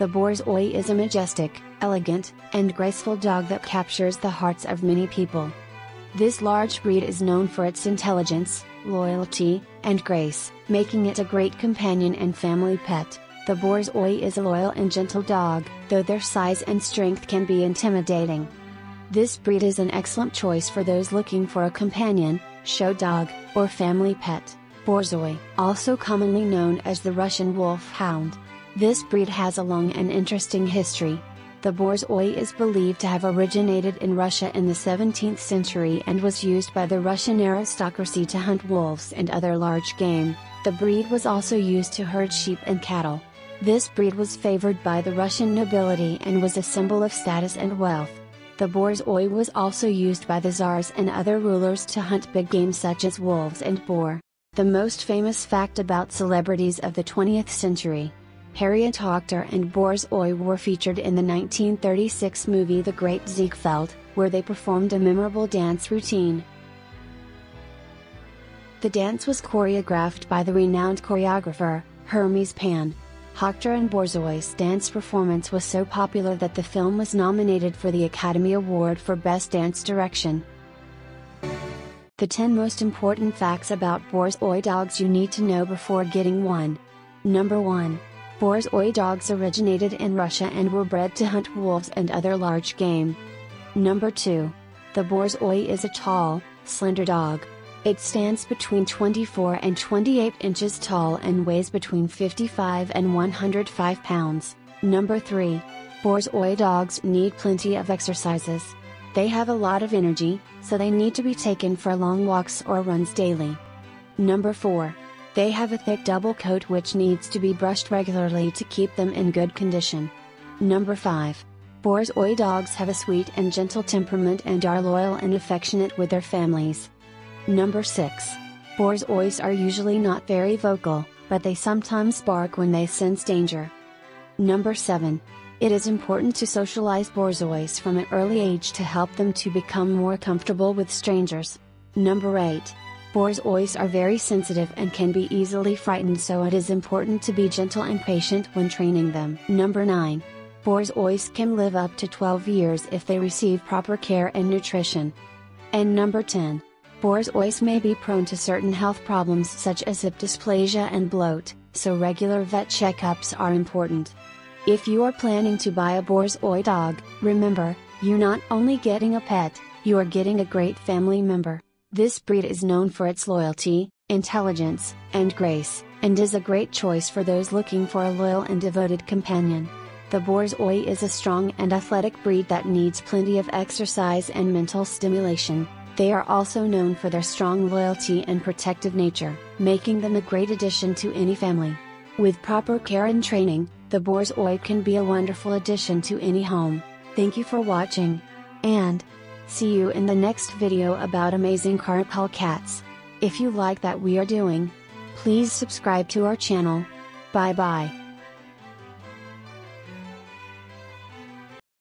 The Borzoi is a majestic, elegant, and graceful dog that captures the hearts of many people. This large breed is known for its intelligence, loyalty, and grace, making it a great companion and family pet. The Borzoi is a loyal and gentle dog, though their size and strength can be intimidating. This breed is an excellent choice for those looking for a companion, show dog, or family pet. Borzoi, also commonly known as the Russian Wolfhound. This breed has a long and interesting history. The Borzoi is believed to have originated in Russia in the 17th century and was used by the Russian aristocracy to hunt wolves and other large game. The breed was also used to herd sheep and cattle. This breed was favored by the Russian nobility and was a symbol of status and wealth. The Borzoi was also used by the czars and other rulers to hunt big game such as wolves and boar. The most famous fact about celebrities of the 20th century. Harriet Hoctor and Borzoi were featured in the 1936 movie The Great Ziegfeld, where they performed a memorable dance routine. The dance was choreographed by the renowned choreographer, Hermes Pan. Hoctor and Borzoi's dance performance was so popular that the film was nominated for the Academy Award for Best Dance Direction. The 10 most important facts about Borzoi dogs you need to know before getting one. Number 1. Borzoi dogs originated in Russia and were bred to hunt wolves and other large game. Number 2. The Borzoi is a tall, slender dog. It stands between 24 and 28 inches tall and weighs between 55 and 105 pounds. Number 3. Borzoi dogs need plenty of exercises. They have a lot of energy, so they need to be taken for long walks or runs daily. Number 4. They have a thick double coat which needs to be brushed regularly to keep them in good condition. Number 5. Borzoi dogs have a sweet and gentle temperament and are loyal and affectionate with their families. Number 6. Borzois are usually not very vocal, but they sometimes bark when they sense danger. Number 7. It is important to socialize Borzois from an early age to help them to become more comfortable with strangers. Number 8. Borzois are very sensitive and can be easily frightened so it is important to be gentle and patient when training them. Number 9. Borzois can live up to 12 years if they receive proper care and nutrition. And number 10. Borzois may be prone to certain health problems such as hip dysplasia and bloat, so regular vet checkups are important. If you are planning to buy a Borzoi dog, remember, you're not only getting a pet, you are getting a great family member. This breed is known for its loyalty, intelligence, and grace, and is a great choice for those looking for a loyal and devoted companion. The Borzoi is a strong and athletic breed that needs plenty of exercise and mental stimulation. They are also known for their strong loyalty and protective nature, making them a great addition to any family. With proper care and training, the Borzoi can be a wonderful addition to any home. Thank you for watching. And, see you in the next video about amazing Carpal cats. If you like that we are doing, please subscribe to our channel. Bye bye.